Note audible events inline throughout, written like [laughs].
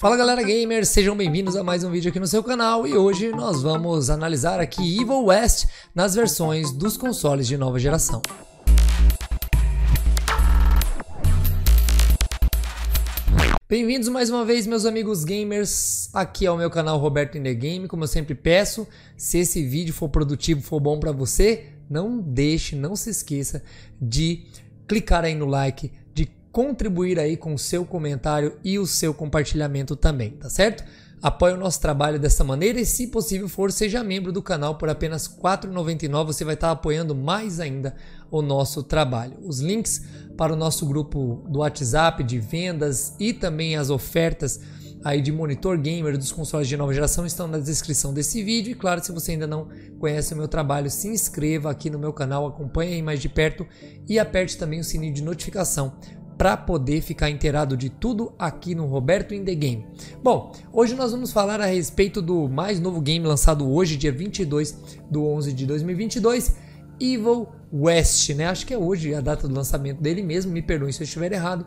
Fala galera gamers, sejam bem-vindos a mais um vídeo aqui no seu canal e hoje nós vamos analisar aqui Evil West nas versões dos consoles de nova geração. Bem-vindos mais uma vez, meus amigos gamers, aqui ao meu canal Roberto in the Game. Como eu sempre peço, se esse vídeo for produtivo, for bom para você, não deixe, não se esqueça de clicar aí no like, contribuir aí com o seu comentário e o seu compartilhamento também, tá certo? Apoie o nosso trabalho dessa maneira e, se possível for, seja membro do canal por apenas R$ 4,99. Você vai estar apoiando mais ainda o nosso trabalho. Os links para o nosso grupo do WhatsApp de vendas e também as ofertas aí de monitor gamer dos consoles de nova geração estão na descrição desse vídeo. E claro, se você ainda não conhece o meu trabalho, se inscreva aqui no meu canal, acompanhe aí mais de perto e aperte também o sininho de notificação para poder ficar inteirado de tudo aqui no Roberto in the Game. Bom, hoje nós vamos falar a respeito do mais novo game lançado hoje, dia 22 do 11 de 2022, Evil West, né? Acho que é hoje a data do lançamento dele mesmo, me perdoem se eu estiver errado.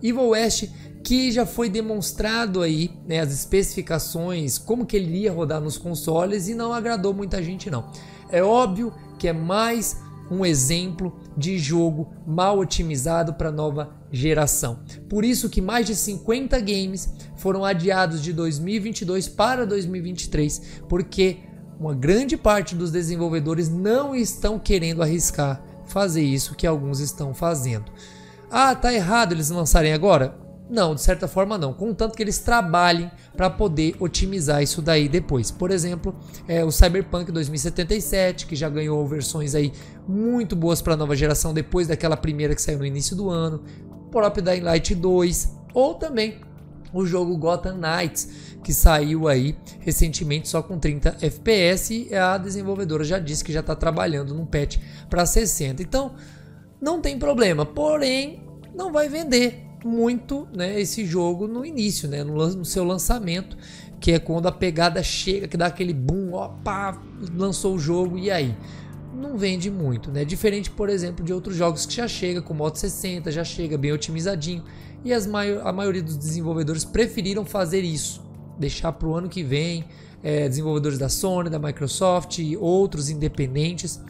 Evil West, que já foi demonstrado aí, né, as especificações, como que ele ia rodar nos consoles e não agradou muita gente não. É óbvio que é mais um exemplo de jogo mal otimizado para nova geração. Por isso que mais de 50 games foram adiados de 2022 para 2023, porque uma grande parte dos desenvolvedores não estão querendo arriscar fazer isso que alguns estão fazendo. Ah, tá errado eles lançarem agora? Não, de certa forma não, contanto que eles trabalhem para poder otimizar isso daí depois. Por exemplo, é, o Cyberpunk 2077, que já ganhou versões aí muito boas para a nova geração depois daquela primeira que saiu no início do ano, próprio Dying Light 2, ou também o jogo Gotham Knights, que saiu aí recentemente só com 30 FPS e a desenvolvedora já disse que já está trabalhando num patch para 60. Então, não tem problema, porém não vai vender muito né, esse jogo no início, né, no, no, seu lançamento, que é quando a pegada chega, que dá aquele boom, pá, lançou o jogo e aí não vende muito, né? Diferente, por exemplo, de outros jogos que já chega com modo 60, já chega bem otimizadinho e as a maioria dos desenvolvedores preferiram fazer isso, deixar para o ano que vem, é, desenvolvedores da Sony, da Microsoft e outros independentes,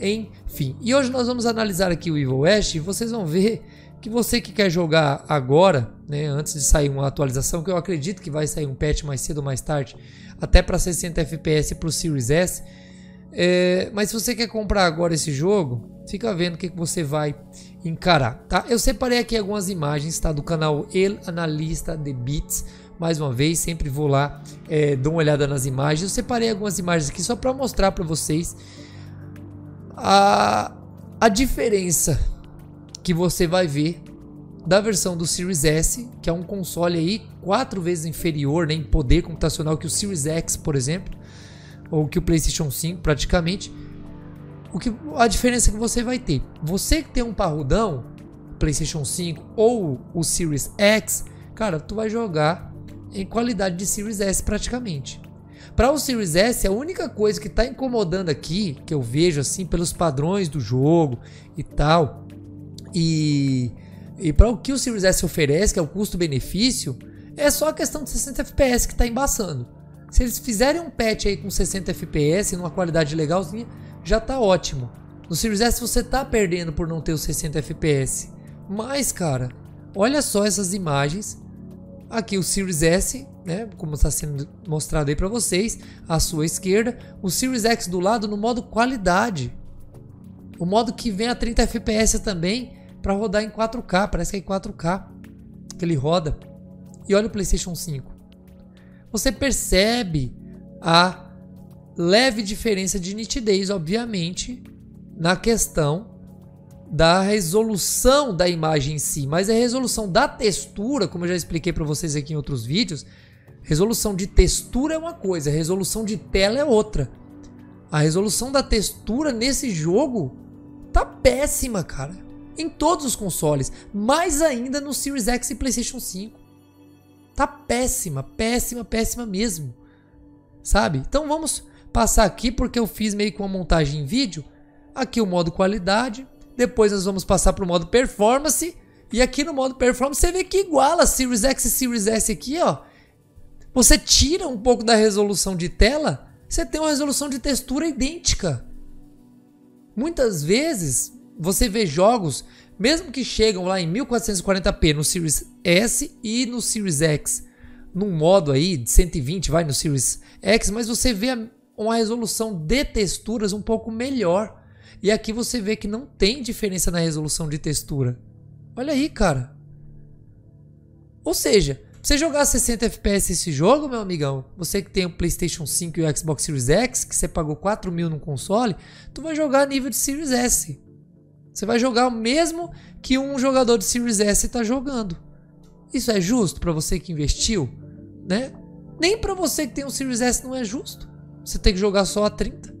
enfim. E hoje nós vamos analisar aqui o Evil West e vocês vão ver que você que quer jogar agora, né, antes de sair uma atualização, que eu acredito que vai sair um patch mais cedo ou mais tarde, até para 60 FPS para o Series S. É, mas se você quer comprar agora esse jogo, fica vendo o que, que você vai encarar, tá? Eu separei aqui algumas imagens, tá? Do canal El Analista de Bits. Mais uma vez, sempre vou lá, é, dou uma olhada nas imagens. Eu separei algumas imagens aqui só para mostrar para vocês a, a diferença que você vai ver da versão do Series S, que é um console aí quatro vezes inferior né, em poder computacional que o Series X, por exemplo, ou que o PlayStation 5 praticamente. O que a diferença que você vai ter? Você que tem um parrudão, PlayStation 5 ou o Series X, cara, tu vai jogar em qualidade de Series S praticamente. Para o Series S, a única coisa que está incomodando aqui, que eu vejo assim pelos padrões do jogo e tal, e, e para o que o Series S oferece, que é o custo-benefício, é só a questão de 60 FPS que está embaçando. Se eles fizerem um patch aí com 60 FPS, numa qualidade legalzinha, já está ótimo. No Series S você está perdendo por não ter os 60 FPS. Mas, cara, olha só essas imagens. Aqui o Series S, né, como está sendo mostrado aí para vocês, à sua esquerda, o Series X do lado no modo qualidade. O modo que vem a 30 FPS também, para rodar em 4K, parece que é em 4K que ele roda. E olha o PlayStation 5. Você percebe a leve diferença de nitidez, obviamente, na questão da resolução da imagem em si, mas a resolução da textura, como eu já expliquei para vocês aqui em outros vídeos, resolução de textura é uma coisa, resolução de tela é outra. A resolução da textura nesse jogo tá péssima, cara em todos os consoles, mais ainda no Series X e PlayStation 5. Tá péssima, péssima, péssima mesmo. Sabe? Então vamos passar aqui porque eu fiz meio que uma montagem em vídeo. Aqui o modo qualidade, depois nós vamos passar para o modo performance e aqui no modo performance você vê que iguala Series X e Series S aqui, ó. Você tira um pouco da resolução de tela, você tem uma resolução de textura idêntica. Muitas vezes você vê jogos, mesmo que chegam lá em 1440p no Series S e no Series X, num modo aí de 120, vai no Series X, mas você vê uma resolução de texturas um pouco melhor. E aqui você vê que não tem diferença na resolução de textura. Olha aí, cara. Ou seja, você jogar 60 FPS esse jogo, meu amigão, você que tem o PlayStation 5 e o Xbox Series X, que você pagou 4 mil no console, tu vai jogar a nível de Series S. Você vai jogar o mesmo que um jogador de Series S está jogando. Isso é justo para você que investiu, né? Nem para você que tem um Series S não é justo. Você tem que jogar só a 30.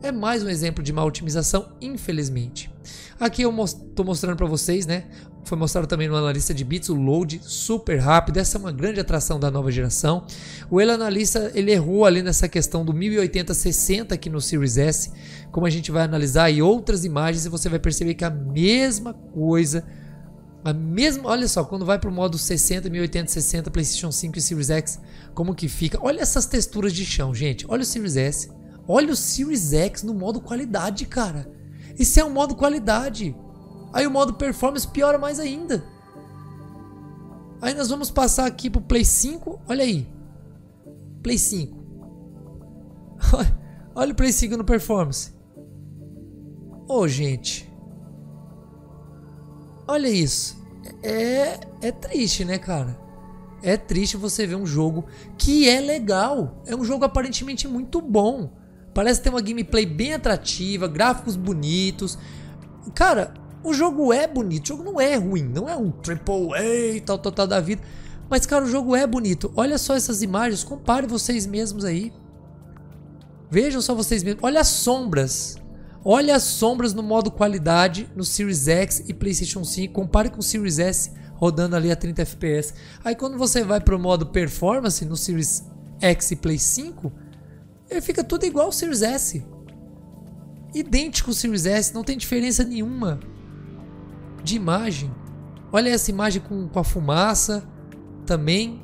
É mais um exemplo de má otimização, infelizmente. Aqui eu estou mostrando para vocês, né? Foi mostrado também no analista de bits o load super rápido. Essa é uma grande atração da nova geração. O ele analista ele errou ali nessa questão do 1080 60 aqui no Series S, como a gente vai analisar aí outras imagens e você vai perceber que a mesma coisa a mesma, olha só, quando vai para o modo 60, 1080, 60, PlayStation 5 e Series X, como que fica? Olha essas texturas de chão, gente. Olha o Series S, olha o Series X no modo qualidade, cara. Isso é um modo qualidade. Aí o modo performance piora mais ainda. Aí nós vamos passar aqui pro Play 5. Olha aí. Play 5. [laughs] Olha o Play 5 no performance. Ô, oh, gente. Olha isso. É, é triste, né, cara? É triste você ver um jogo que é legal. É um jogo aparentemente muito bom. Parece ter uma gameplay bem atrativa, gráficos bonitos. Cara, o jogo é bonito. O jogo não é ruim. Não é um triple A tal, tal, tal da vida. Mas, cara, o jogo é bonito. Olha só essas imagens. Compare vocês mesmos aí. Vejam só vocês mesmos. Olha as sombras. Olha as sombras no modo qualidade no Series X e PlayStation 5. Compare com o Series S rodando ali a 30 FPS. Aí quando você vai para o modo performance no Series X e Play 5, ele fica tudo igual ao Series S. Idêntico ao Series S, não tem diferença nenhuma de imagem. Olha essa imagem com, com a fumaça também.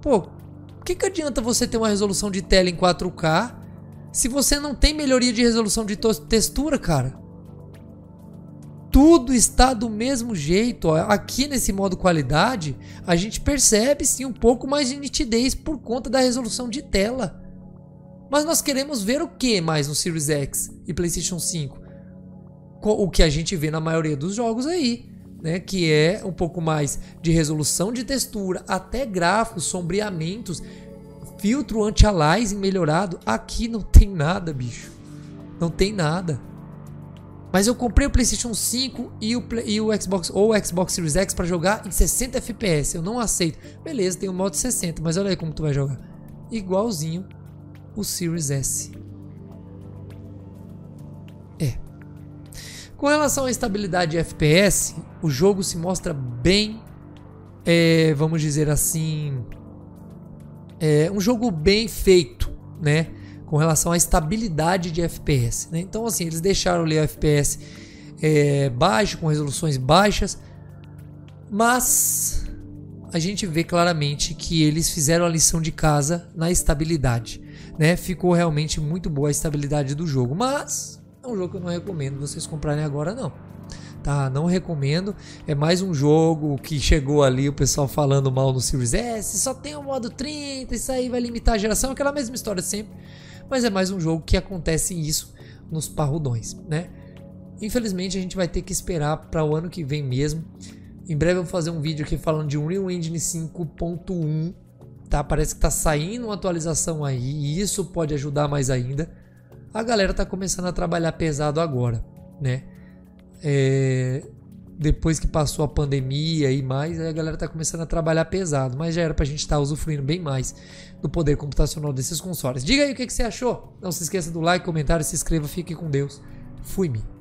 Pô, o que, que adianta você ter uma resolução de tela em 4K se você não tem melhoria de resolução de textura, cara? Tudo está do mesmo jeito. Aqui nesse modo qualidade, a gente percebe sim um pouco mais de nitidez por conta da resolução de tela. Mas nós queremos ver o que mais no Series X e PlayStation 5? O que a gente vê na maioria dos jogos aí, né? Que é um pouco mais de resolução de textura, até gráficos, sombreamentos filtro anti-aliasing melhorado. Aqui não tem nada, bicho. Não tem nada. Mas eu comprei o PlayStation 5 e o, e o Xbox ou o Xbox Series X para jogar em 60 FPS. Eu não aceito. Beleza, tem o modo 60, mas olha aí como tu vai jogar. Igualzinho o Series S. É. Com relação à estabilidade de FPS, o jogo se mostra bem, é, vamos dizer assim, é um jogo bem feito, né? Com relação à estabilidade de FPS. Né? Então, assim, eles deixaram ali o FPS é, baixo, com resoluções baixas, mas a gente vê claramente que eles fizeram a lição de casa na estabilidade. Né? Ficou realmente muito boa a estabilidade do jogo, mas é um jogo que eu não recomendo vocês comprarem agora, não tá? Não recomendo. É mais um jogo que chegou ali o pessoal falando mal no Series S, só tem o modo 30, isso aí vai limitar a geração, aquela mesma história sempre. Mas é mais um jogo que acontece isso nos parrudões, né? Infelizmente a gente vai ter que esperar para o ano que vem mesmo. Em breve eu vou fazer um vídeo aqui falando de Unreal Engine 5.1, tá? Parece que tá saindo uma atualização aí e isso pode ajudar mais ainda. A galera tá começando a trabalhar pesado agora, né? É, depois que passou a pandemia e mais, a galera tá começando a trabalhar pesado, mas já era pra gente estar tá usufruindo bem mais do poder computacional desses consoles. Diga aí o que, que você achou. Não se esqueça do like, comentário, se inscreva, fique com Deus. Fui-me.